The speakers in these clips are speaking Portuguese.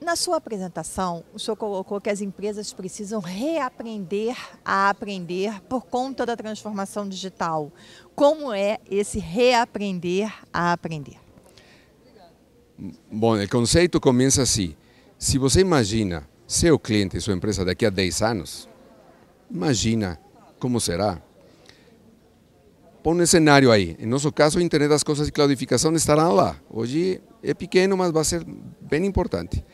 Na sua apresentação, o senhor colocou que as empresas precisam reaprender a aprender por conta da transformação digital. Como é esse reaprender a aprender? Bom, o conceito começa assim. Se você imagina seu cliente, sua empresa daqui a 10 anos, imagina como será. Põe um cenário aí. Em nosso caso, a internet das coisas e cloudificação estarão lá. Hoje é pequeno, mas vai ser bem importante.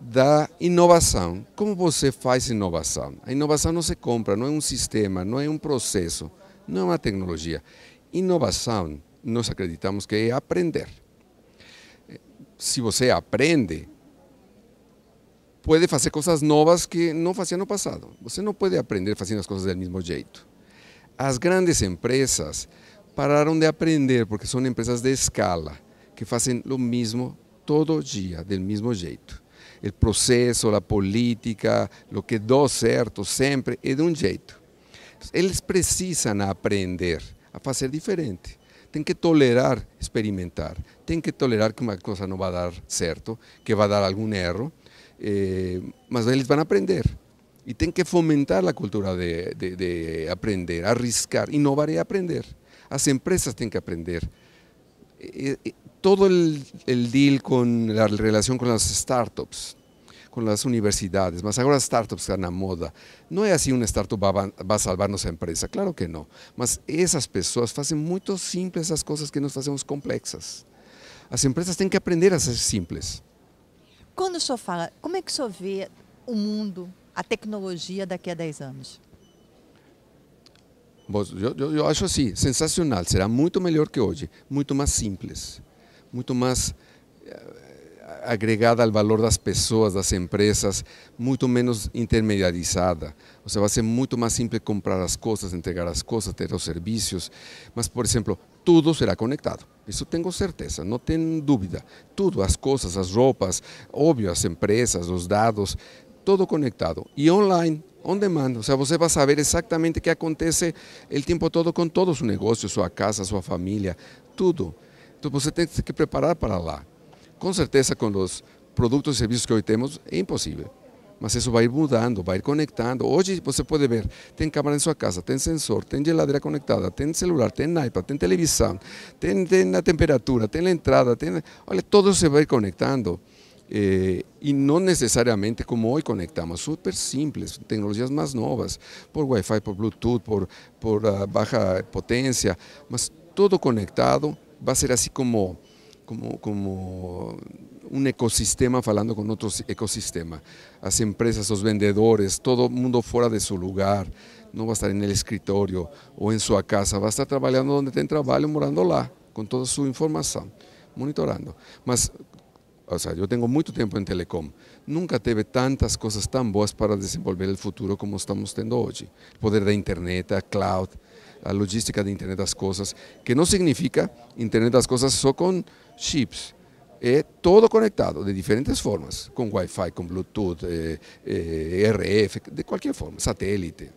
Da inovação. Como você faz inovação? A inovação não se compra, não é um sistema, não é um processo, não é uma tecnologia. Inovação, nós acreditamos que é aprender. Se você aprende, pode fazer coisas novas que não fazia no passado. Você não pode aprender fazendo as coisas do mesmo jeito. As grandes empresas pararam de aprender porque são empresas de escala que fazem o mesmo todo dia, do mesmo jeito. O processo, a política, o que dá certo sempre é de um jeito. Eles precisam aprender a fazer diferente. Tem que tolerar experimentar, tem que tolerar que uma coisa não vai dar certo, que vai dar algum erro, eh, mas eles vão aprender. E tem que fomentar a cultura de, de, de aprender, arriscar, inovar e aprender. As empresas têm que aprender. E, e, todo el, deal con la relación con las startups, con las universidades, mas agora as startups estão na moda. Não é assim uma startup vai, vai salvar nossa empresa, claro que não. Mas essas pessoas fazem muito simples as coisas que nós fazemos complexas. As empresas têm que aprender a ser simples. Quando o senhor fala, como é que o senhor vê mundo, a tecnologia daqui a 10 anos? Eu, eu, eu acho assim, sensacional. Será muito melhor que hoje, muito mais simples muito mais eh, agregada ao valor das pessoas, das empresas, muito menos intermediarizada. Ou seja, vai ser muito mais simples comprar as coisas, entregar as coisas, ter os serviços. Mas, por exemplo, tudo será conectado. Isso tenho certeza, não tem dúvida. Tudo, as coisas, as roupas, óbvio, as empresas, os dados, tudo conectado. E online, on demand. Ou seja, você vai saber exatamente o que acontece o tempo todo com todo o seu sua casa, sua família, tudo. Então você tem que preparar para lá. Com certeza, com os produtos e serviços que hoje temos, é impossível. Mas isso vai ir mudando, vai ir conectando. Hoje você pode ver, tem câmera em sua casa, tem sensor, tem geladeira conectada, tem celular, tem iPad, tem televisão, tem, tem a temperatura, tem a entrada, tem... Olha, tudo se vai conectando. Eh, e não necessariamente como hoje conectamos, super simples, tecnologias mais novas, por Wi-Fi, por Bluetooth, por, por uh, baixa potência, mas tudo conectado va a ser así como, como, como un ecosistema falando con otro ecosistema. Las empresas, los vendedores, todo mundo fuera de su lugar, no va a estar en el escritorio o en su casa, va a estar trabajando donde tem trabalho, morando lá, com toda a sua informação, monitorando. Mas, ou seja, eu tenho muito tempo em telecom, nunca teve tantas coisas tão boas para desenvolver o futuro como estamos tendo hoje. O poder da internet, a cloud, a logística de Internet das Coisas, que não significa Internet das Coisas só com chips. É todo conectado, de diferentes formas, com Wi-Fi, com Bluetooth, eh, eh, RF, de qualquer forma, satélite.